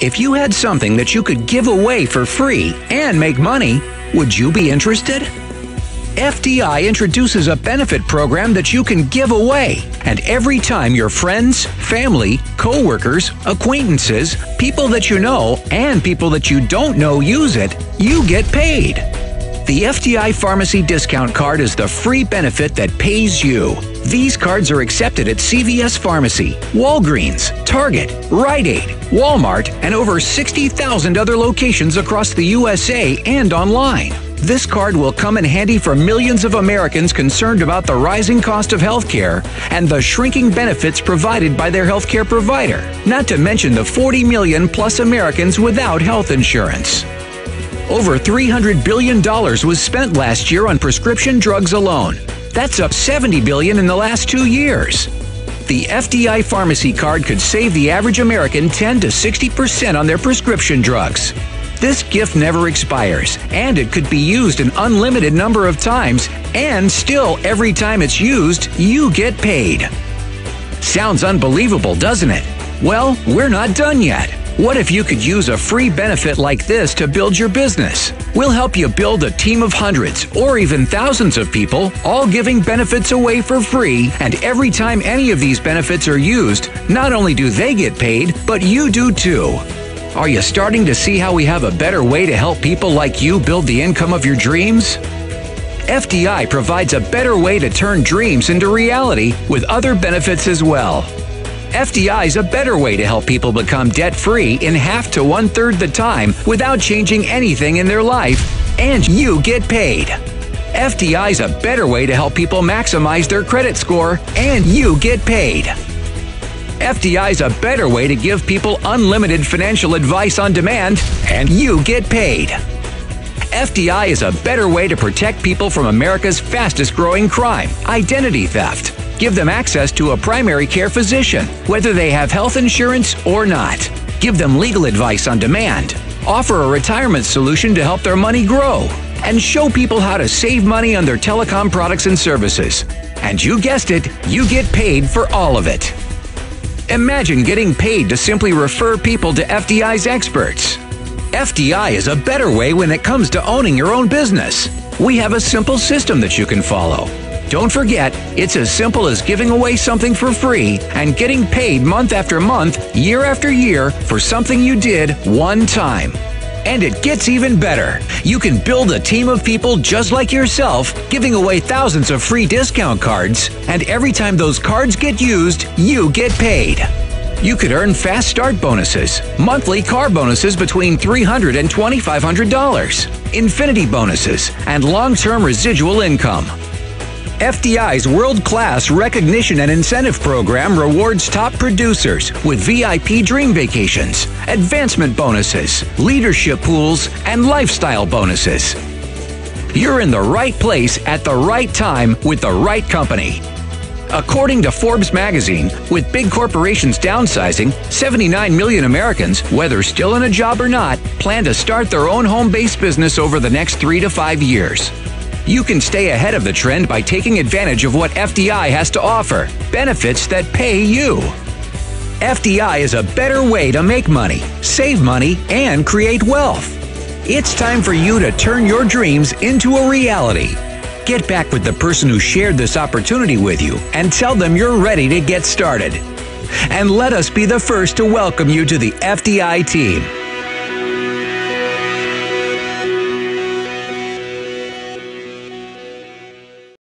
If you had something that you could give away for free and make money, would you be interested? FDI introduces a benefit program that you can give away. And every time your friends, family, coworkers, acquaintances, people that you know, and people that you don't know use it, you get paid. The FDI Pharmacy Discount Card is the free benefit that pays you. These cards are accepted at CVS Pharmacy, Walgreens, Target, Rite Aid, Walmart, and over 60,000 other locations across the USA and online. This card will come in handy for millions of Americans concerned about the rising cost of healthcare and the shrinking benefits provided by their healthcare provider, not to mention the 40 million plus Americans without health insurance. Over $300 billion was spent last year on prescription drugs alone. That's up 70 billion in the last 2 years. The FDI pharmacy card could save the average American 10 to 60% on their prescription drugs. This gift never expires, and it could be used an unlimited number of times, and still, every time it's used, you get paid. Sounds unbelievable, doesn't it? Well, we're not done yet. What if you could use a free benefit like this to build your business? We'll help you build a team of hundreds or even thousands of people, all giving benefits away for free. And every time any of these benefits are used, not only do they get paid, but you do too. Are you starting to see how we have a better way to help people like you build the income of your dreams? FDI provides a better way to turn dreams into reality with other benefits as well. FDI is a better way to help people become debt free in half to one third the time without changing anything in their life, and you get paid. FDI is a better way to help people maximize their credit score, and you get paid. FDI is a better way to give people unlimited financial advice on demand, and you get paid. FDI is a better way to protect people from America's fastest growing crime, identity theft. Give them access to a primary care physician, whether they have health insurance or not. Give them legal advice on demand. Offer a retirement solution to help their money grow. And show people how to save money on their telecom products and services. And you guessed it, you get paid for all of it. Imagine getting paid to simply refer people to FDI's experts. FDI is a better way when it comes to owning your own business. We have a simple system that you can follow. Don't forget, it's as simple as giving away something for free and getting paid month after month, year after year for something you did one time. And it gets even better. You can build a team of people just like yourself, giving away thousands of free discount cards. And every time those cards get used, you get paid. You could earn fast start bonuses, monthly car bonuses between $300 and $2,500, infinity bonuses, and long term residual income. FDI's world class recognition and incentive program rewards top producers with VIP dream vacations, advancement bonuses, leadership pools, and lifestyle bonuses. You're in the right place at the right time with the right company. According to Forbes magazine, with big corporations downsizing, 79 million Americans, whether still in a job or not, plan to start their own home based business over the next three to five years. You can stay ahead of the trend by taking advantage of what FDI has to offer benefits that pay you. FDI is a better way to make money, save money, and create wealth. It's time for you to turn your dreams into a reality. Get back with the person who shared this opportunity with you and tell them you're ready to get started. And let us be the first to welcome you to the FDI team.